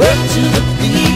Work to the beat.